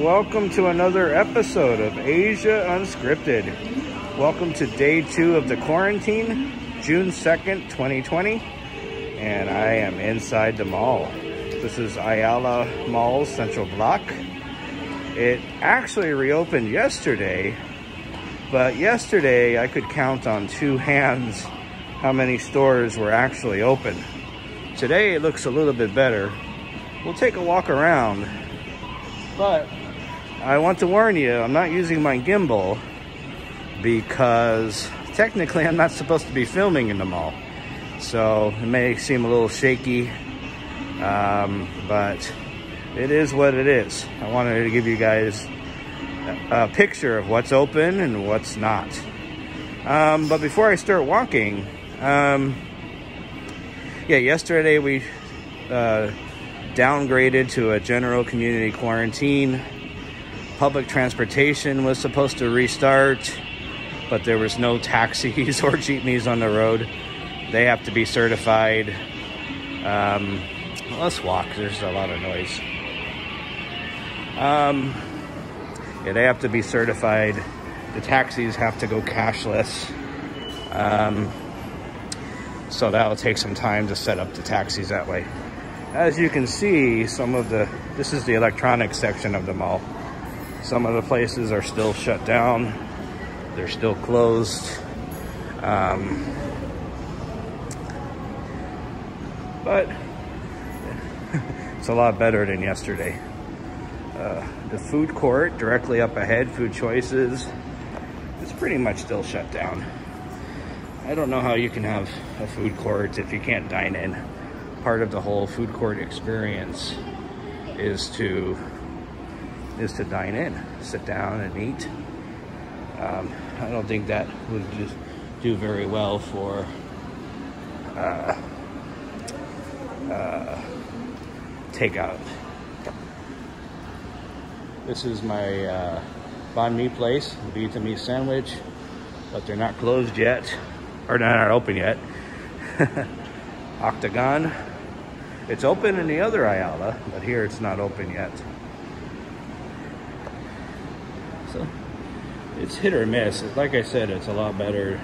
welcome to another episode of Asia Unscripted. Welcome to day two of the quarantine, June 2nd, 2020, and I am inside the mall. This is Ayala Mall Central Bloc. It actually reopened yesterday, but yesterday I could count on two hands how many stores were actually open. Today it looks a little bit better. We'll take a walk around, but I want to warn you, I'm not using my gimbal because technically I'm not supposed to be filming in the mall. So it may seem a little shaky, um, but it is what it is. I wanted to give you guys a, picture of what's open and what's not. Um, but before I start walking, um, yeah, yesterday we uh, downgraded to a general community quarantine. Public transportation was supposed to restart, but there was no taxis or jeepneys on the road. They have to be certified. Um, let's walk, there's a lot of noise. Um, yeah, they have to be certified. The taxis have to go cashless. Um, so that'll take some time to set up the taxis that way. As you can see, some of the, this is the electronics section of the mall. Some of the places are still shut down. They're still closed. Um, but it's a lot better than yesterday. Uh, the food court directly up ahead, Food Choices, is pretty much still shut down. I don't know how you can have a food court if you can't dine in. Part of the whole food court experience is to is to dine in, sit down and eat. Um, I don't think that would just do very well for uh, uh, takeout. This is my uh, banh mi place, the Vietnamese sandwich, but they're not closed yet, or they're not open yet. Octagon. It's open in the other Ayala, but here it's not open yet. It's hit or miss. Like I said, it's a lot better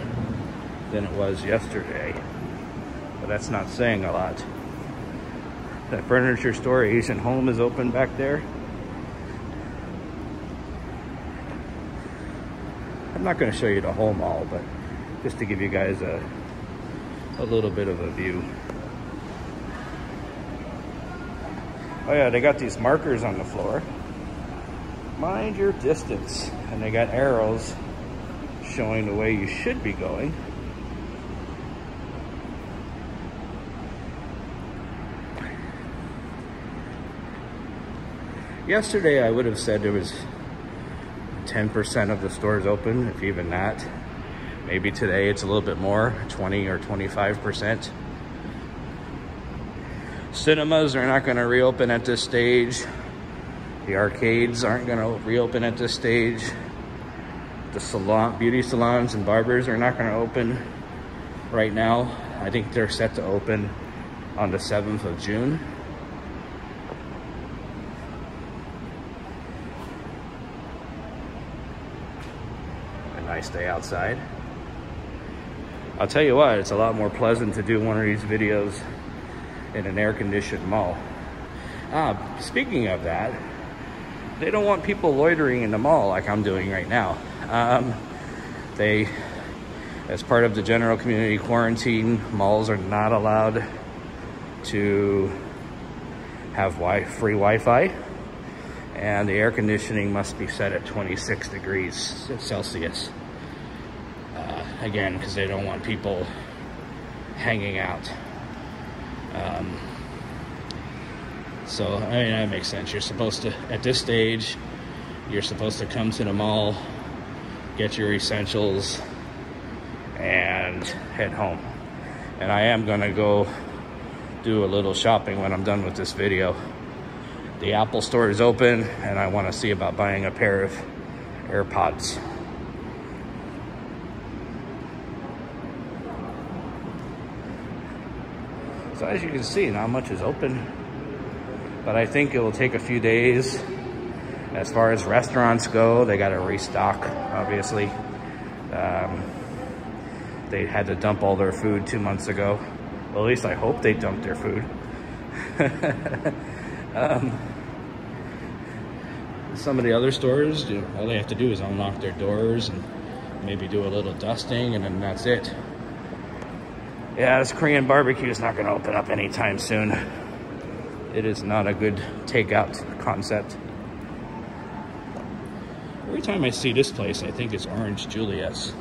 than it was yesterday, but that's not saying a lot. That furniture store, Asian Home, is open back there. I'm not going to show you the whole mall, but just to give you guys a, a little bit of a view. Oh yeah, they got these markers on the floor. Mind your distance. And they got arrows showing the way you should be going. Yesterday I would have said there was 10% of the stores open, if even that. Maybe today it's a little bit more, 20 or 25%. Cinemas are not going to reopen at this stage. The arcades aren't going to reopen at this stage. The salon, beauty salons and barbers are not going to open right now. I think they're set to open on the 7th of June. A nice day outside. I'll tell you what, it's a lot more pleasant to do one of these videos in an air-conditioned mall. Ah, speaking of that, they don't want people loitering in the mall like I'm doing right now. Um, they, as part of the general community quarantine, malls are not allowed to have wi free Wi-Fi, and the air conditioning must be set at 26 degrees Celsius. Uh, again, because they don't want people hanging out. Um, so, I mean, that makes sense. You're supposed to, at this stage, you're supposed to come to the mall, get your essentials, and head home. And I am going to go do a little shopping when I'm done with this video. The Apple store is open, and I want to see about buying a pair of AirPods. So as you can see, not much is open, but I think it will take a few days As far as restaurants go, they got to restock, obviously. Um, they had to dump all their food two months ago. Well, at least I hope they dumped their food. um, some of the other stores, you know, all they have to do is unlock their doors and maybe do a little dusting and then that's it. Yeah, this Korean barbecue is not going to open up anytime soon. It is not a good takeout concept. Every time I see this place, I think it's Orange Julius.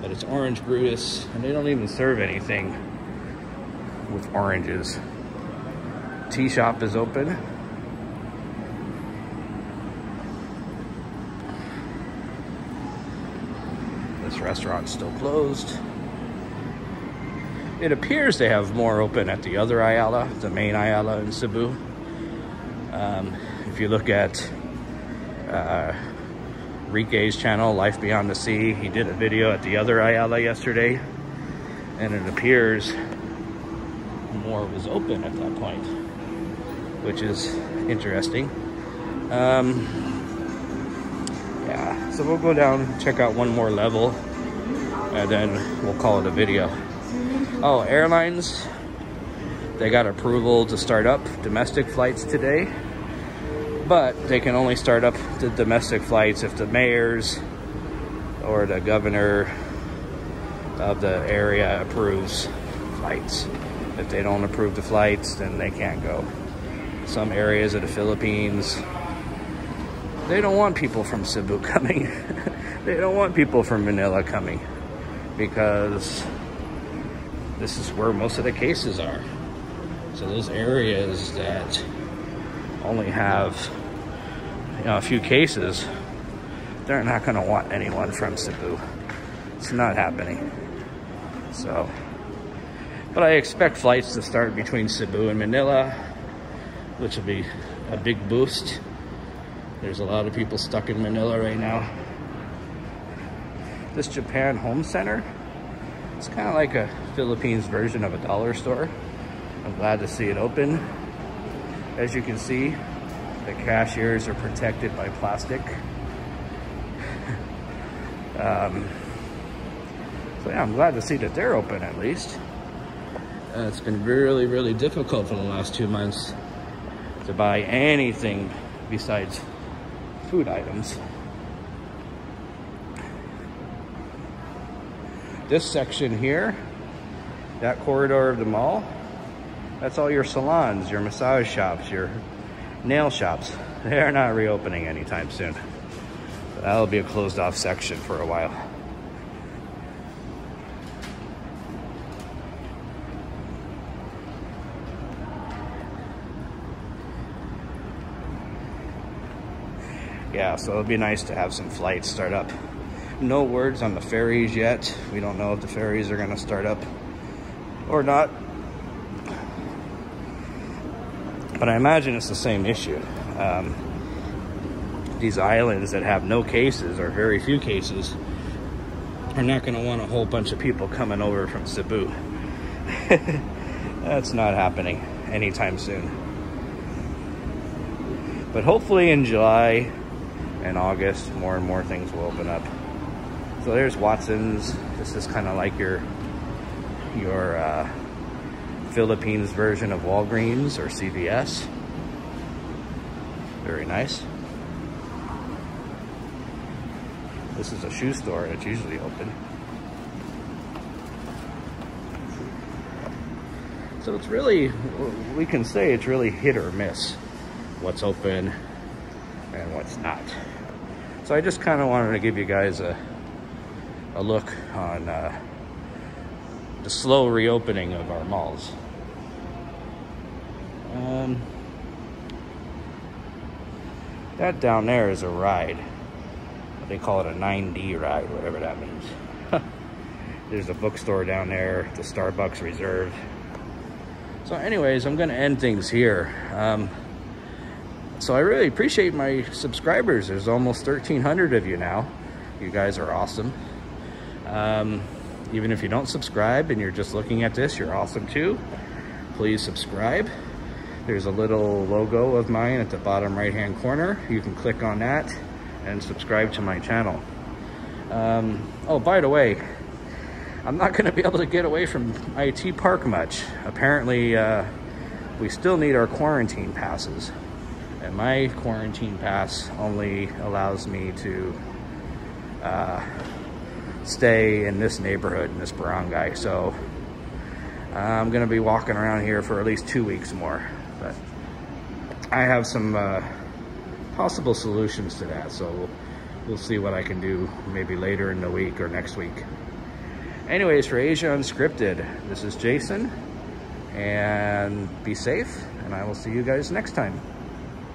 But it's Orange Brutus, and they don't even serve anything with oranges. Tea shop is open. This restaurant's still closed. It appears they have more open at the other Ayala, the main Ayala in Cebu. Um, if you look at uh, Rike's channel, Life Beyond the Sea, he did a video at the other Ayala yesterday, and it appears more was open at that point, which is interesting. Um, yeah, so we'll go down, check out one more level, and then we'll call it a video. Oh, airlines, they got approval to start up domestic flights today, but they can only start up the domestic flights if the mayors or the governor of the area approves flights. If they don't approve the flights, then they can't go. Some areas of the Philippines, they don't want people from Cebu coming. they don't want people from Manila coming because this is where most of the cases are. So those areas that only have you know, a few cases, they're not going to want anyone from Cebu. It's not happening. So, but I expect flights to start between Cebu and Manila, which will be a big boost. There's a lot of people stuck in Manila right now. This Japan Home Center, it's kind of like a Philippines version of a dollar store. I'm glad to see it open. As you can see, the cashiers are protected by plastic. um, so yeah, I'm glad to see that they're open at least. Uh, it's been really, really difficult for the last two months to buy anything besides food items. This section here, that corridor of the mall, that's all your salons, your massage shops, your nail shops. They're not reopening anytime soon. That'll be a closed off section for a while. Yeah, so it'd be nice to have some flights start up. No words on the ferries yet. We don't know if the ferries are gonna start up or not. But I imagine it's the same issue. Um, these islands that have no cases or very few cases are not going to want a whole bunch of people coming over from Cebu. That's not happening anytime soon. But hopefully in July and August, more and more things will open up. So there's Watson's. This is kind of like your your uh, Philippines version of Walgreens or CVS. Very nice. This is a shoe store It's usually open. So it's really, we can say it's really hit or miss what's open and what's not. So I just kind of wanted to give you guys a, a look on uh, the slow reopening of our malls. Um, that down there is a ride. They call it a 9D ride, whatever that means. There's a bookstore down there, the Starbucks Reserve. So anyways, I'm gonna end things here. Um, so I really appreciate my subscribers. There's almost 1,300 of you now. You guys are awesome. Um, even if you don't subscribe and you're just looking at this, you're awesome too. Please subscribe. There's a little logo of mine at the bottom right-hand corner. You can click on that and subscribe to my channel. Um, oh, by the way, I'm not gonna be able to get away from IT Park much. Apparently, uh, we still need our quarantine passes. And my quarantine pass only allows me to uh, stay in this neighborhood, in this barangay. So I'm gonna be walking around here for at least two weeks more. But I have some uh, possible solutions to that. So we'll, we'll see what I can do maybe later in the week or next week. Anyways, for Asia Unscripted, this is Jason and be safe and I will see you guys next time.